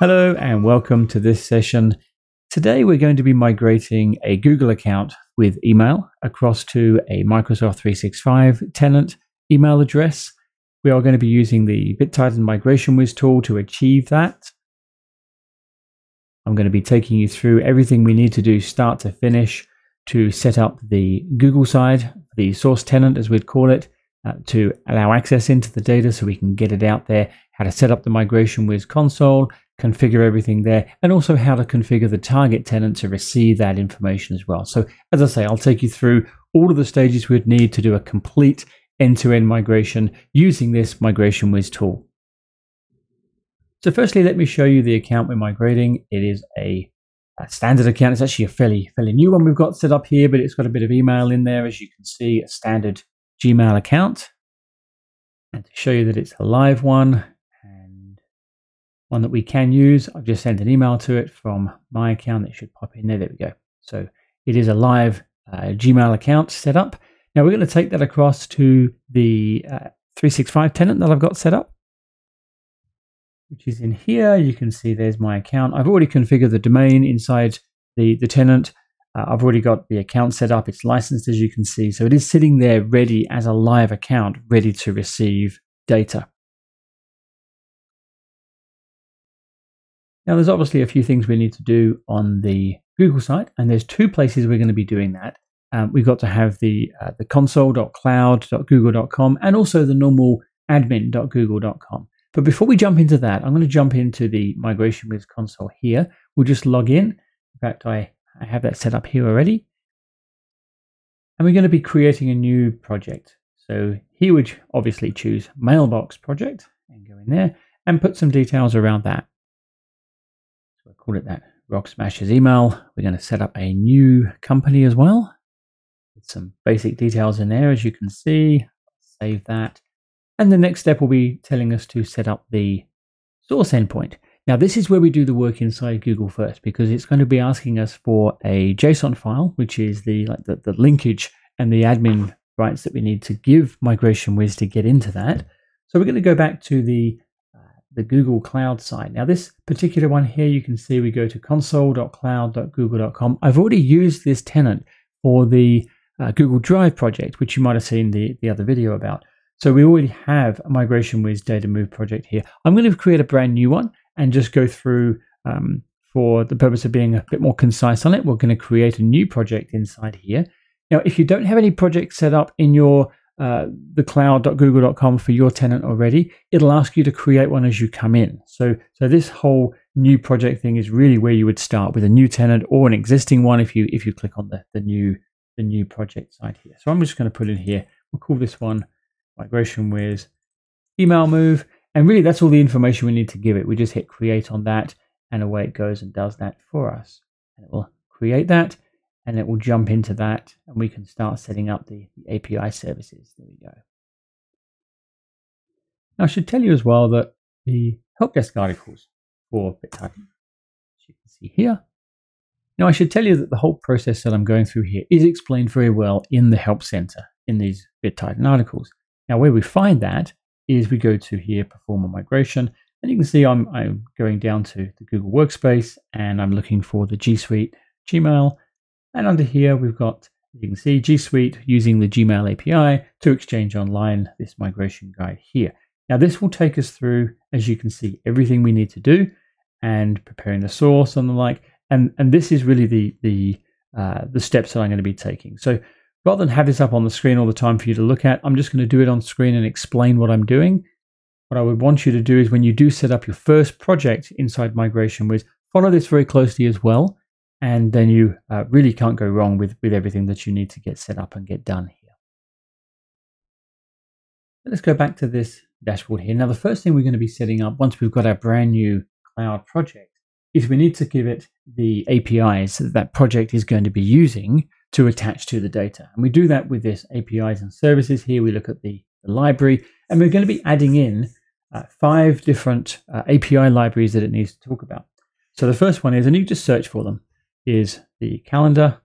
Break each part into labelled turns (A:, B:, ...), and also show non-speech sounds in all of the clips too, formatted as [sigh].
A: Hello and welcome to this session. Today we're going to be migrating a Google account with email across to a Microsoft 365 tenant email address. We are going to be using the BitTitan Migration Wiz tool to achieve that. I'm going to be taking you through everything we need to do start to finish to set up the Google side, the source tenant as we'd call it, uh, to allow access into the data so we can get it out there, how to set up the Migration Wiz console, configure everything there, and also how to configure the target tenant to receive that information as well. So as I say, I'll take you through all of the stages we'd need to do a complete end-to-end migration using this Migration Wiz tool. So firstly, let me show you the account we're migrating. It is a, a, standard account. It's actually a fairly, fairly new one we've got set up here, but it's got a bit of email in there, as you can see, a standard Gmail account. And to show you that it's a live one, one that we can use. I've just sent an email to it from my account. It should pop in there. There we go. So it is a live uh, Gmail account set up. Now we're going to take that across to the uh, 365 tenant that I've got set up, which is in here. You can see there's my account. I've already configured the domain inside the, the tenant. Uh, I've already got the account set up. It's licensed, as you can see. So it is sitting there ready as a live account, ready to receive data. Now, there's obviously a few things we need to do on the Google site, and there's two places we're going to be doing that. Um, we've got to have the uh, the console.cloud.google.com and also the normal admin.google.com. But before we jump into that, I'm going to jump into the Migration Wiz console here. We'll just log in. In fact, I, I have that set up here already. And we're going to be creating a new project. So here we would obviously choose Mailbox project and go in there and put some details around that call it that Rock Smashers email. We're going to set up a new company as well. With some basic details in there, as you can see. Save that. And the next step will be telling us to set up the source endpoint. Now, this is where we do the work inside Google first, because it's going to be asking us for a JSON file, which is the like the, the linkage and the admin rights that we need to give Migration Wiz to get into that. So we're going to go back to the the Google Cloud side. Now, this particular one here, you can see we go to console.cloud.google.com. I've already used this tenant for the uh, Google Drive project, which you might have seen the, the other video about. So we already have a Migration Wiz Data Move project here. I'm going to create a brand new one and just go through um, for the purpose of being a bit more concise on it. We're going to create a new project inside here. Now, if you don't have any projects set up in your uh, the cloud.google.com for your tenant already, it'll ask you to create one as you come in. So, so this whole new project thing is really where you would start with a new tenant or an existing one if you if you click on the, the new the new project side here. So I'm just going to put in here. We'll call this one migration Wiz email move. And really that's all the information we need to give it. We just hit create on that and away it goes and does that for us. And it will create that and it will jump into that and we can start setting up the, the API services. There we go. Now, I should tell you as well that the help desk articles for BitTitan, as you can see here. Now, I should tell you that the whole process that I'm going through here is explained very well in the Help Center in these BitTitan articles. Now, where we find that is we go to here, perform a migration, and you can see I'm, I'm going down to the Google Workspace and I'm looking for the G Suite Gmail and under here, we've got, you can see, G Suite using the Gmail API to exchange online this migration guide here. Now, this will take us through, as you can see, everything we need to do and preparing the source and the like. And, and this is really the, the, uh, the steps that I'm going to be taking. So rather than have this up on the screen all the time for you to look at, I'm just going to do it on screen and explain what I'm doing. What I would want you to do is when you do set up your first project inside Migration Wiz, follow this very closely as well and then you uh, really can't go wrong with, with everything that you need to get set up and get done here. Let's go back to this dashboard here. Now, the first thing we're going to be setting up once we've got our brand new cloud project is we need to give it the APIs that that project is going to be using to attach to the data. And we do that with this APIs and services here. We look at the, the library and we're going to be adding in uh, five different uh, API libraries that it needs to talk about. So the first one is, and you just search for them is the calendar.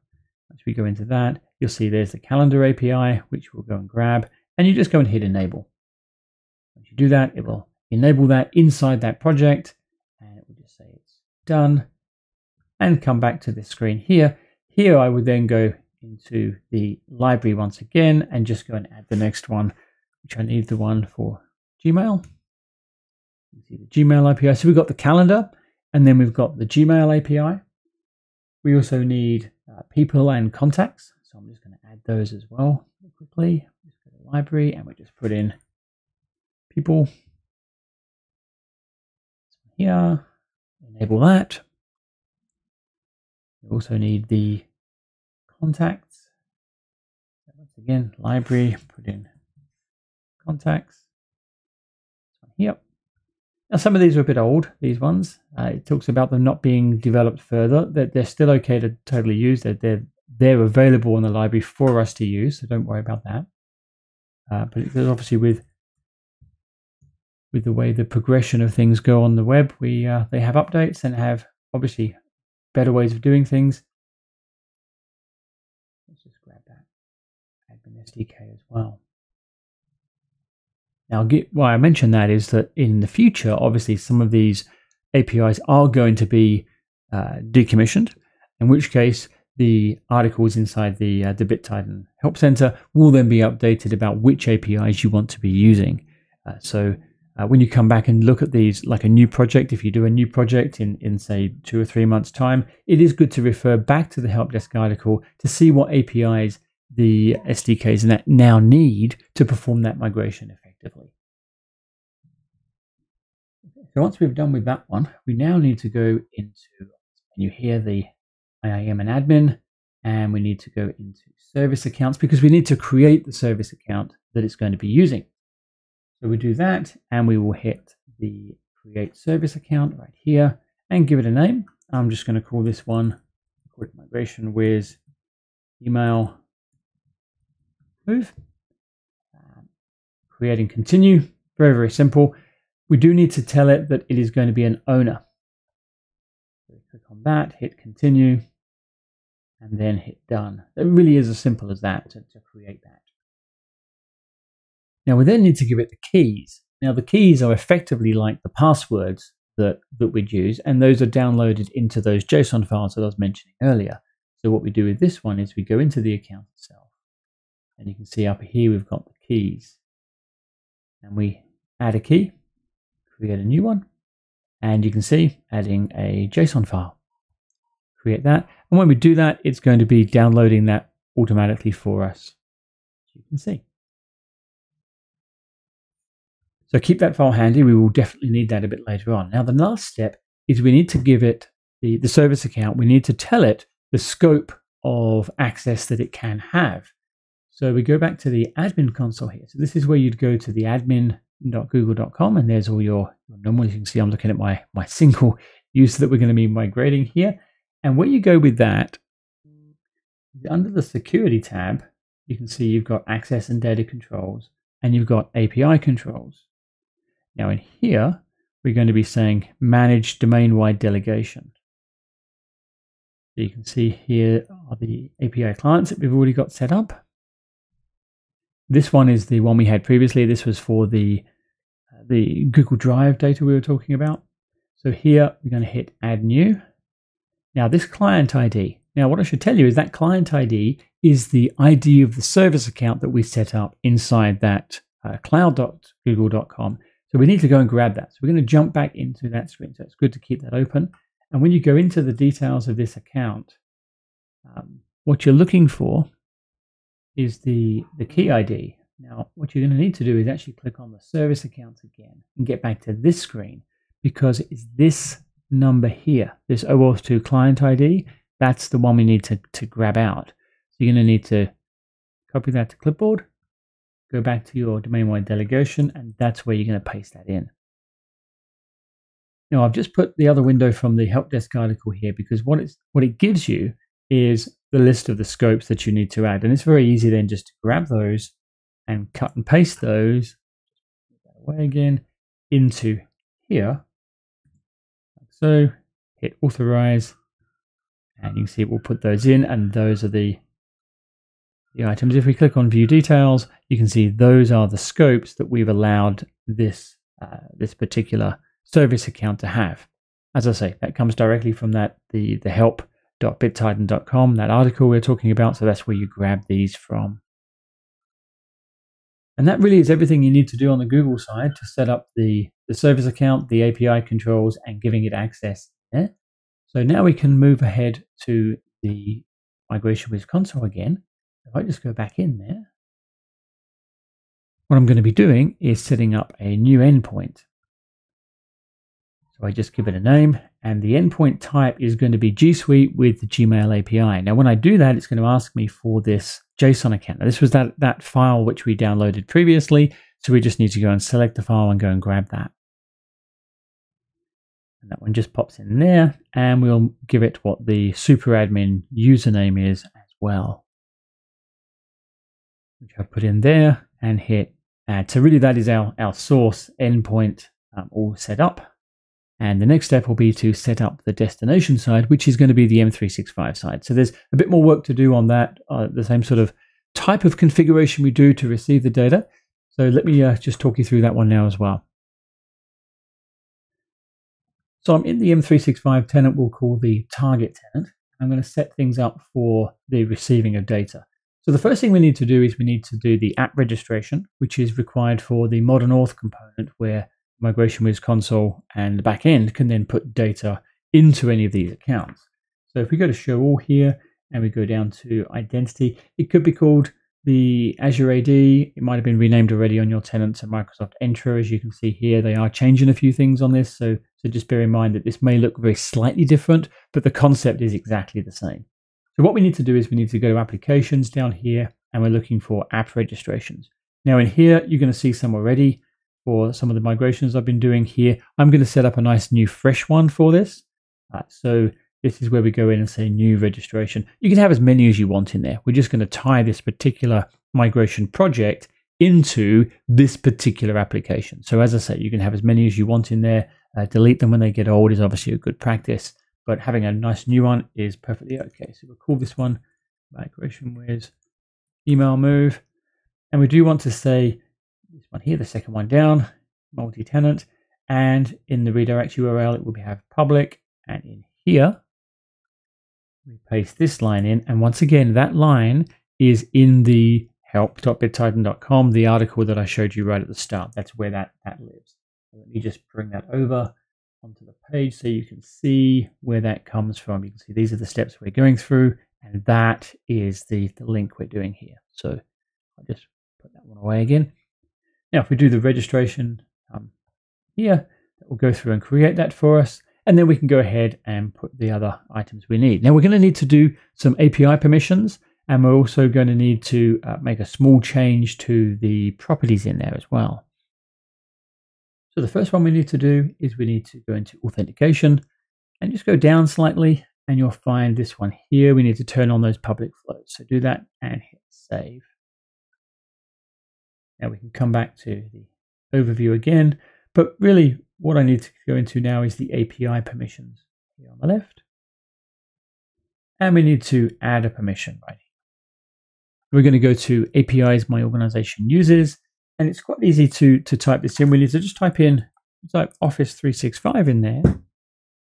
A: As we go into that, you'll see there's the calendar API, which we'll go and grab, and you just go and hit enable. Once you do that, it will enable that inside that project, and it will just say it's done and come back to this screen here. Here I would then go into the library once again and just go and add the next one, which I need the one for Gmail. You see the Gmail API. So we've got the calendar and then we've got the Gmail API. We also need uh, people and contacts. So I'm just going to add those as well quickly. Just go to library and we just put in people here, enable that. We also need the contacts. Once again, library, put in contacts. Some of these are a bit old, these ones. Uh, it talks about them not being developed further, that they're still okay to totally use, that they're, they're available in the library for us to use, so don't worry about that. Uh, but obviously with with the way the progression of things go on the web, we uh, they have updates and have obviously better ways of doing things. Let's just grab that admin SDK as well. Now, why I mention that is that in the future, obviously, some of these APIs are going to be uh, decommissioned, in which case the articles inside the uh, the BitTitan Help Center will then be updated about which APIs you want to be using. Uh, so uh, when you come back and look at these like a new project, if you do a new project in, in say two or three months' time, it is good to refer back to the help desk article to see what APIs the SDKs now need to perform that migration effectively. So once we've done with that one, we now need to go into, and you hear the IAM and admin, and we need to go into service accounts because we need to create the service account that it's going to be using. So we do that and we will hit the create service account right here and give it a name. I'm just going to call this one quick Migration Wiz email move. Create and continue. Very, very simple. We do need to tell it that it is going to be an owner. So click on that, hit continue, and then hit done. It really is as simple as that to, to create that. Now we then need to give it the keys. Now the keys are effectively like the passwords that, that we'd use, and those are downloaded into those JSON files that I was mentioning earlier. So what we do with this one is we go into the account itself, and you can see up here we've got the keys. And we add a key, create a new one, and you can see adding a JSON file. Create that, and when we do that, it's going to be downloading that automatically for us. As you can see. So keep that file handy. We will definitely need that a bit later on. Now, the last step is we need to give it the, the service account. We need to tell it the scope of access that it can have. So we go back to the admin console here. So this is where you'd go to the admin.google.com and there's all your, your normal. You can see I'm looking at my, my single user that we're going to be migrating here. And where you go with that, under the security tab, you can see you've got access and data controls and you've got API controls. Now in here, we're going to be saying manage domain-wide delegation. So you can see here are the API clients that we've already got set up. This one is the one we had previously. This was for the, uh, the Google Drive data we were talking about. So here we're going to hit add new. Now this client ID. Now what I should tell you is that client ID is the ID of the service account that we set up inside that uh, cloud.google.com so we need to go and grab that. So we're going to jump back into that screen. So it's good to keep that open. And when you go into the details of this account, um, what you're looking for is the, the key ID. Now, what you're going to need to do is actually click on the service accounts again and get back to this screen because it's this number here, this OAuth 2 client ID. That's the one we need to, to grab out. So you're going to need to copy that to clipboard go back to your domain-wide delegation, and that's where you're going to paste that in. Now, I've just put the other window from the help desk article here because what, it's, what it gives you is the list of the scopes that you need to add. And it's very easy then just to grab those and cut and paste those away again into here. Like so, hit authorize, and you can see it will put those in, and those are the the items. If we click on view details, you can see those are the scopes that we've allowed this, uh, this particular service account to have. as I say, that comes directly from that the the help.bittitan.com, that article we're talking about. So that's where you grab these from. And that really is everything you need to do on the Google side to set up the, the service account, the API controls, and giving it access there. So now we can move ahead to the Migration Wiz console again. If I just go back in there, what I'm going to be doing is setting up a new endpoint. So I just give it a name, and the endpoint type is going to be G Suite with the Gmail API. Now, when I do that, it's going to ask me for this JSON account. Now, this was that, that file which we downloaded previously, so we just need to go and select the file and go and grab that. And that one just pops in there, and we'll give it what the super admin username is as well, which I put in there and hit add. So really that is our, our source endpoint um, all set up. And the next step will be to set up the destination side, which is going to be the M365 side. So there's a bit more work to do on that, uh, the same sort of type of configuration we do to receive the data. So let me uh, just talk you through that one now as well. So I'm in the M365 tenant we'll call the target tenant. I'm going to set things up for the receiving of data. So the first thing we need to do is we need to do the app registration, which is required for the modern auth component where Migration Wiz console and the backend can then put data into any of these accounts. So if we go to show all here and we go down to identity, it could be called the Azure AD. It might have been renamed already on your tenants at Microsoft Entra. As you can see here, they are changing a few things on this. So, so just bear in mind that this may look very slightly different, but the concept is exactly the same. So what we need to do is we need to go to applications down here and we're looking for app registrations. Now in here, you're going to see some already for some of the migrations I've been doing here. I'm going to set up a nice new fresh one for this. Uh, so this is where we go in and say new registration. You can have as many as you want in there. We're just going to tie this particular migration project into this particular application. So as I say, you can have as many as you want in there. Uh, delete them when they get old is obviously a good practice but having a nice new one is perfectly okay. So we'll call this one Migration Wiz email move. And we do want to say this one here, the second one down, multi-tenant. And in the redirect URL, it will be have public. And in here, we paste this line in. And once again, that line is in the help.bittitan.com, the article that I showed you right at the start. That's where that, that lives. So let me just bring that over onto the page so you can see where that comes from. You can see these are the steps we're going through, and that is the, the link we're doing here. So I'll just put that one away again. Now, if we do the registration um, here, it will go through and create that for us. And then we can go ahead and put the other items we need. Now, we're going to need to do some API permissions, and we're also going to need to uh, make a small change to the properties in there as well. So the first one we need to do is we need to go into authentication and just go down slightly and you'll find this one here. We need to turn on those public flows. So do that and hit save. Now we can come back to the overview again, but really what I need to go into now is the API permissions here on the left. And we need to add a permission right here. We're going to go to APIs my organization uses and it's quite easy to to type this in. We need to just type in type Office 365 in there.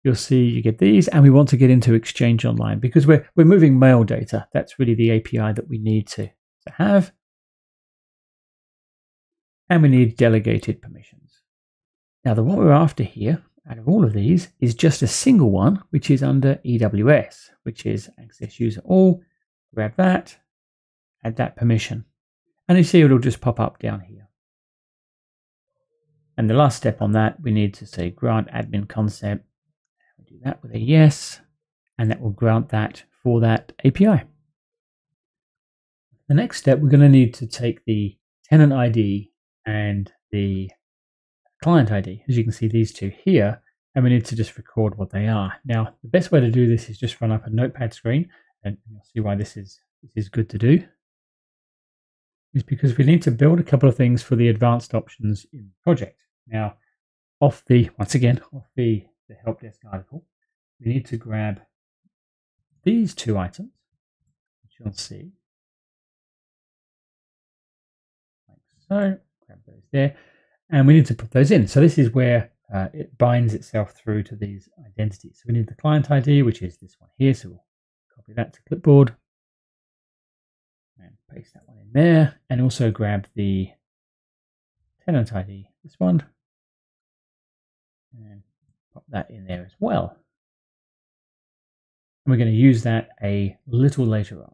A: You'll see you get these, and we want to get into Exchange Online because we're we're moving mail data. That's really the API that we need to, to have. And we need delegated permissions. Now, the one we're after here, out of all of these, is just a single one, which is under EWS, which is Access User All. Grab that, add that permission. And you see it'll just pop up down here. And the last step on that, we need to say grant admin consent. We do that with a yes, and that will grant that for that API. The next step, we're going to need to take the tenant ID and the client ID. As you can see, these two here, and we need to just record what they are. Now, the best way to do this is just run up a notepad screen, and you'll see why this is, this is good to do is because we need to build a couple of things for the advanced options in the project. Now, off the, once again, off the, the help desk article, we need to grab these two items, which you'll see. Like so, grab those there. And we need to put those in. So this is where uh, it binds itself through to these identities. So we need the client ID, which is this one here. So we'll copy that to clipboard and paste that one in there. And also grab the tenant ID, this one, and pop that in there as well. And we're going to use that a little later on.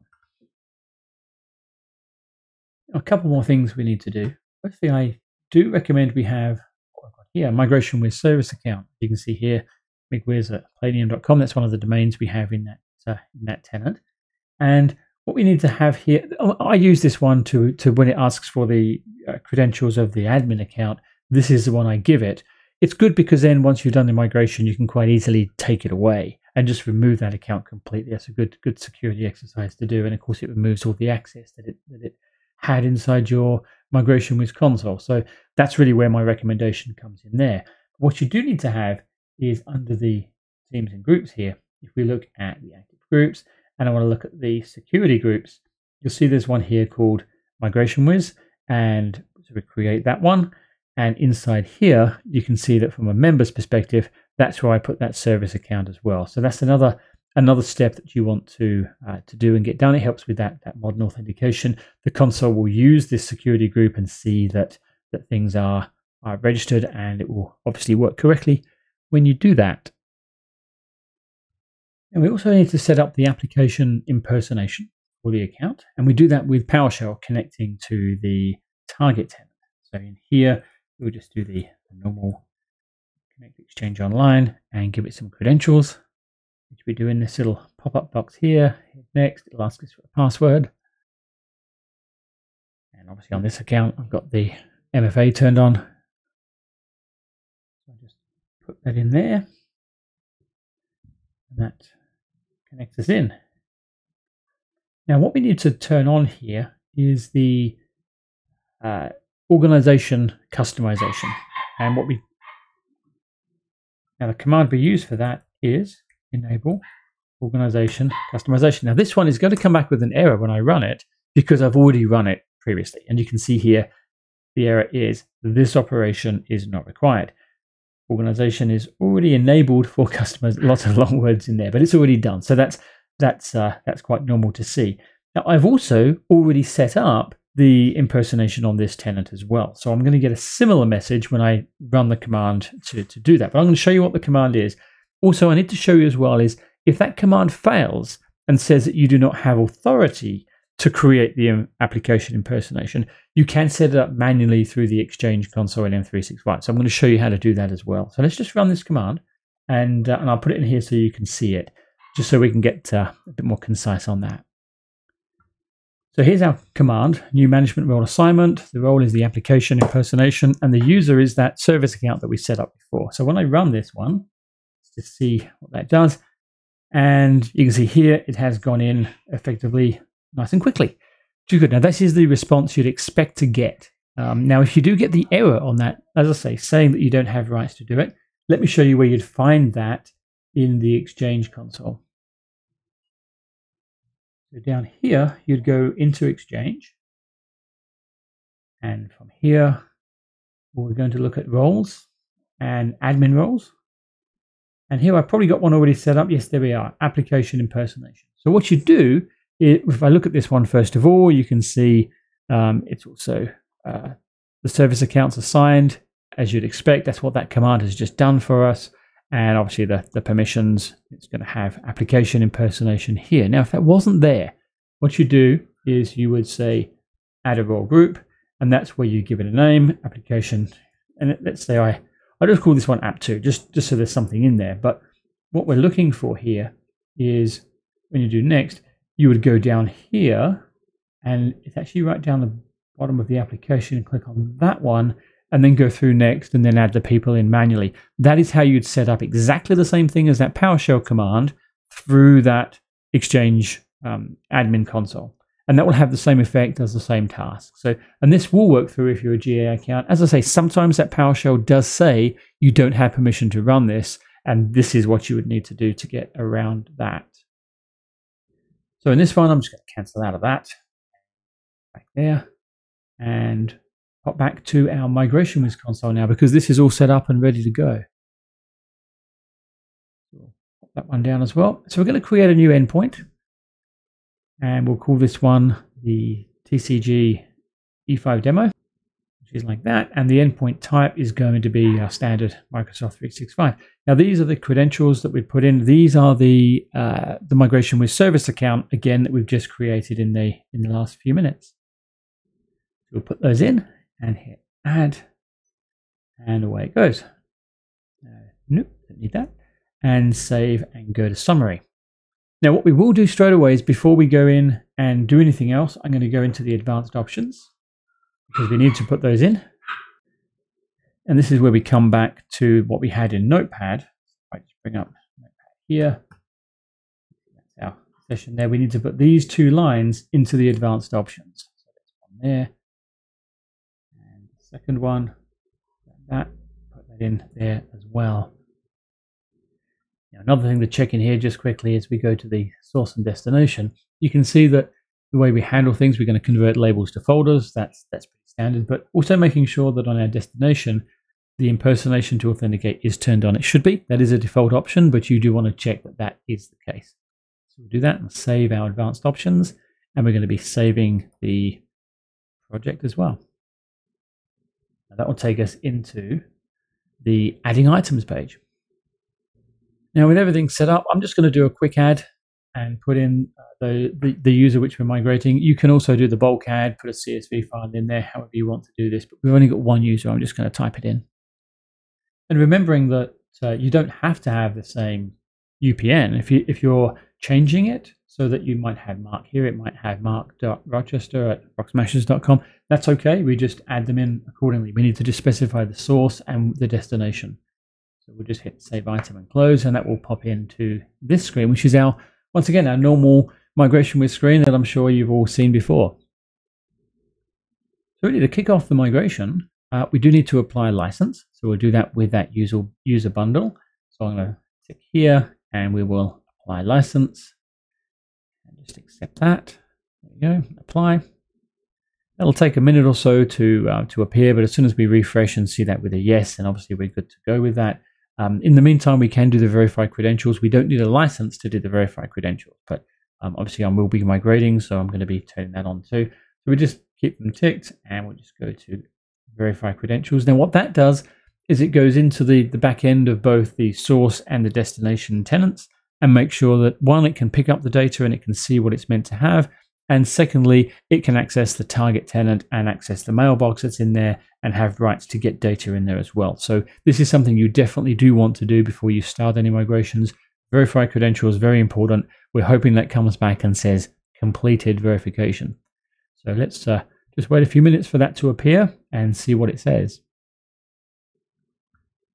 A: A couple more things we need to do. Firstly, I do recommend we have here Migration Wiz service account. You can see here migwiz at palladium.com. That's one of the domains we have in that uh, in that tenant. And what we need to have here, I use this one to to when it asks for the uh, credentials of the admin account. This is the one I give it. It's good because then once you've done the migration, you can quite easily take it away and just remove that account completely. That's a good good security exercise to do, and of course it removes all the access that it that it had inside your Migration Wiz console. So that's really where my recommendation comes in there. What you do need to have is under the teams and groups here. If we look at the active groups and I want to look at the security groups, you'll see there's one here called Migration Wiz, and so we create that one. And inside here, you can see that from a member's perspective, that's where I put that service account as well. So that's another another step that you want to uh, to do and get done. It helps with that that modern authentication. The console will use this security group and see that that things are are registered, and it will obviously work correctly when you do that. And we also need to set up the application impersonation for the account, and we do that with PowerShell connecting to the target tenant. So in here, we'll just do the, the normal Connect Exchange Online and give it some credentials, which we do in this little pop-up box here. Hit next, it'll ask us for a password. And obviously on this account, I've got the MFA turned on. So I'll just put that in there. And that connects us in. Now what we need to turn on here is the uh, organization customization. And what we now the command we use for that is enable organization customization. Now this one is going to come back with an error when I run it because I've already run it previously. And you can see here the error is this operation is not required. Organization is already enabled for [laughs] customers. Lots of long words in there, but it's already done. So that's that's uh, that's quite normal to see. Now I've also already set up the impersonation on this tenant as well. So I'm going to get a similar message when I run the command to, to do that. But I'm going to show you what the command is. Also, I need to show you as well is if that command fails and says that you do not have authority to create the application impersonation, you can set it up manually through the Exchange console in M365. So I'm going to show you how to do that as well. So let's just run this command and, uh, and I'll put it in here so you can see it, just so we can get uh, a bit more concise on that. So here's our command, new management role assignment. The role is the application impersonation, and the user is that service account that we set up before. So when I run this one, let's see what that does. And you can see here, it has gone in effectively nice and quickly. Too good. Now, this is the response you'd expect to get. Um, now, if you do get the error on that, as I say, saying that you don't have rights to do it, let me show you where you'd find that in the Exchange console. So down here, you'd go into Exchange. And from here, we're going to look at roles and admin roles. And here I've probably got one already set up. Yes, there we are, application impersonation. So what you do, is, if I look at this one first of all, you can see um, it's also uh, the service accounts assigned, as you'd expect. That's what that command has just done for us and obviously the, the permissions, it's going to have application impersonation here. Now, if that wasn't there, what you do is you would say add a role group, and that's where you give it a name, application, and let's say I, I just call this one app2, just, just so there's something in there. But what we're looking for here is when you do next, you would go down here, and it's actually right down the bottom of the application and click on that one, and then go through next and then add the people in manually. That is how you'd set up exactly the same thing as that PowerShell command through that Exchange um, admin console. And that will have the same effect as the same task. So, and this will work through if you're a GA account. As I say, sometimes that PowerShell does say you don't have permission to run this, and this is what you would need to do to get around that. So in this one, I'm just going to cancel out of that, right there, and pop back to our migration wiz console now because this is all set up and ready to go. Pop that one down as well. So we're going to create a new endpoint and we'll call this one the TCG E5 demo, which is like that. And the endpoint type is going to be our standard Microsoft 365. Now, these are the credentials that we put in. These are the uh, the Migration Wiz service account again that we've just created in the in the last few minutes. We'll put those in and hit add, and away it goes. Uh, nope, don't need that. And save and go to summary. Now, what we will do straight away is before we go in and do anything else, I'm going to go into the advanced options because we need to put those in. And this is where we come back to what we had in Notepad. I just bring up Notepad here. That's our session there. We need to put these two lines into the advanced options. So there's one there. And the second one, that, put that in there as well. Another thing to check in here just quickly as we go to the source and destination, you can see that the way we handle things, we're going to convert labels to folders. That's that's pretty standard, but also making sure that on our destination, the impersonation to authenticate is turned on. It should be. That is a default option, but you do want to check that that is the case. So we'll do that and save our advanced options, and we're going to be saving the project as well. Now that will take us into the adding items page. Now with everything set up, I'm just going to do a quick add and put in uh, the, the, the, user which we're migrating. You can also do the bulk add, put a CSV file in there, however you want to do this. But we've only got one user. I'm just going to type it in. And remembering that uh, you don't have to have the same UPN. If, you, if you're changing it so that you might have Mark here, it might have mark.rochester at rocksmashers.com. That's okay. We just add them in accordingly. We need to just specify the source and the destination. We'll just hit save item and close, and that will pop into this screen, which is our, once again, our normal migration wiz screen that I'm sure you've all seen before. So really to kick off the migration, uh, we do need to apply a license. So we'll do that with that user, user bundle. So I'm going to click here and we will apply license. And just accept that. There we go, apply. It'll take a minute or so to uh, to appear, but as soon as we refresh and see that with a yes, then obviously we're good to go with that. Um, in the meantime, we can do the verified credentials. We don't need a license to do the verified credentials, but um, obviously I will be migrating, so I'm going to be turning that on too. So we just keep them ticked and we'll just go to verify credentials. Now what that does is it goes into the, the back end of both the source and the destination tenants and make sure that one, it can pick up the data and it can see what it's meant to have. And secondly, it can access the target tenant and access the mailbox that's in there and have rights to get data in there as well. So this is something you definitely do want to do before you start any migrations. Verify credentials very important. We're hoping that comes back and says completed verification. So let's uh, just wait a few minutes for that to appear and see what it says.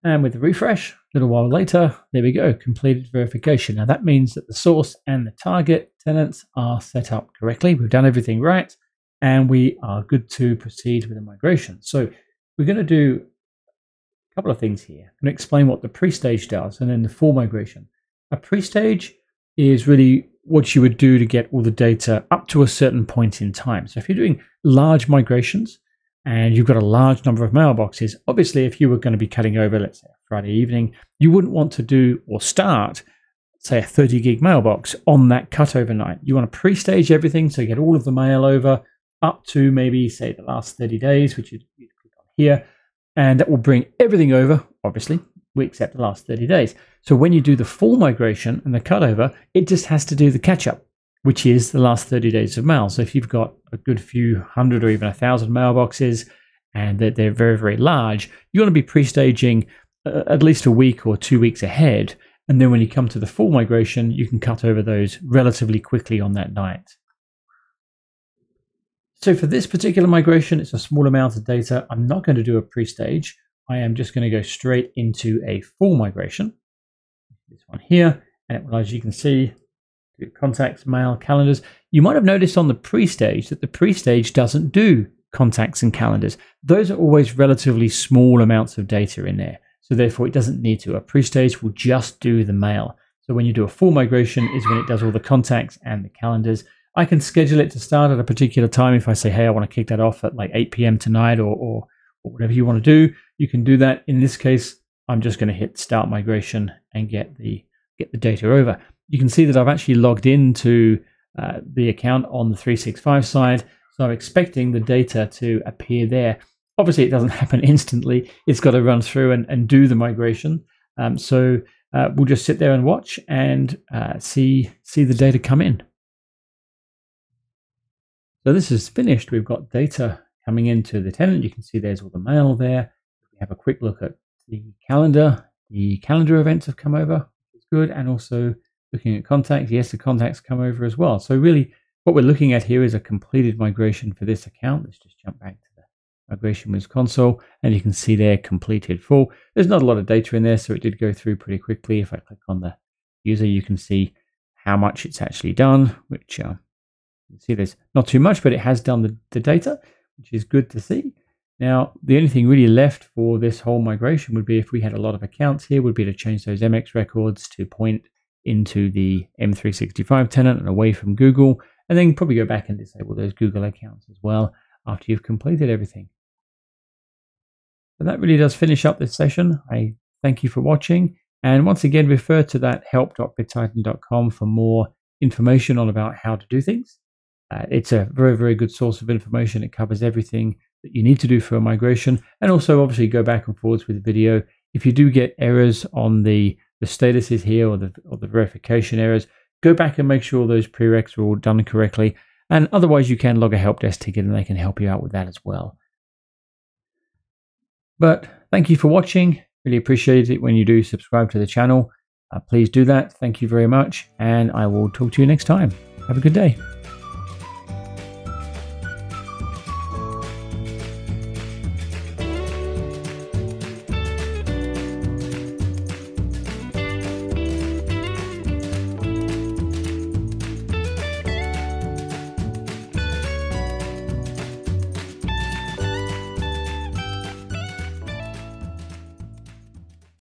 A: And with the refresh, a little while later, there we go, completed verification. Now that means that the source and the target tenants are set up correctly. We've done everything right, and we are good to proceed with the migration. So we're going to do a couple of things here. I'm going to explain what the pre-stage does and then the full migration. A pre-stage is really what you would do to get all the data up to a certain point in time. So if you're doing large migrations and you've got a large number of mailboxes, obviously if you were going to be cutting over, let's say Friday evening, you wouldn't want to do or start, say a 30 gig mailbox on that cutover night. You want to pre-stage everything so you get all of the mail over up to maybe say the last 30 days, which you click on here, and that will bring everything over, obviously, we accept the last 30 days. So when you do the full migration and the cutover, it just has to do the catch up, which is the last 30 days of mail. So if you've got a good few hundred or even a thousand mailboxes and they're, they're very, very large, you want to be pre staging uh, at least a week or two weeks ahead. And then when you come to the full migration, you can cut over those relatively quickly on that night. So for this particular migration, it's a small amount of data. I'm not going to do a pre-stage. I am just going to go straight into a full migration. This one here, and will, as you can see, do contacts, mail, calendars. You might have noticed on the pre-stage that the pre-stage doesn't do contacts and calendars. Those are always relatively small amounts of data in there. So therefore it doesn't need to. A pre-stage will just do the mail. So when you do a full migration is when it does all the contacts and the calendars. I can schedule it to start at a particular time. If I say, hey, I want to kick that off at like 8 p.m. tonight or, or, or whatever you want to do, you can do that. In this case, I'm just going to hit start migration and get the get the data over. You can see that I've actually logged into uh, the account on the 365 side. So I'm expecting the data to appear there. Obviously, it doesn't [laughs] happen instantly. It's got to run through and, and do the migration. Um, so uh, we'll just sit there and watch and uh, see see the data come in. So this is finished. We've got data coming into the tenant. You can see there's all the mail there. We have a quick look at the calendar. The calendar events have come over. It's good. And also looking at contacts. Yes, the contacts come over as well. So really what we're looking at here is a completed migration for this account. Let's just jump back to the Migration Wiz console and you can see there completed full. There's not a lot of data in there, so it did go through pretty quickly. If I click on the user, you can see how much it's actually done, which uh, you see there's not too much, but it has done the, the data, which is good to see. Now, the only thing really left for this whole migration would be if we had a lot of accounts here, would be to change those MX records to point into the M365 tenant and away from Google, and then probably go back and disable those Google accounts as well after you've completed everything. So that really does finish up this session. I thank you for watching. And once again, refer to that help.bittitan.com for more information on about how to do things. Uh, it's a very, very good source of information. It covers everything that you need to do for a migration. And also, obviously, go back and forwards with the video. If you do get errors on the, the statuses here or the, or the verification errors, go back and make sure those prereqs are all done correctly. And otherwise, you can log a help desk ticket and they can help you out with that as well. But thank you for watching. Really appreciate it when you do subscribe to the channel. Uh, please do that. Thank you very much. And I will talk to you next time. Have a good day.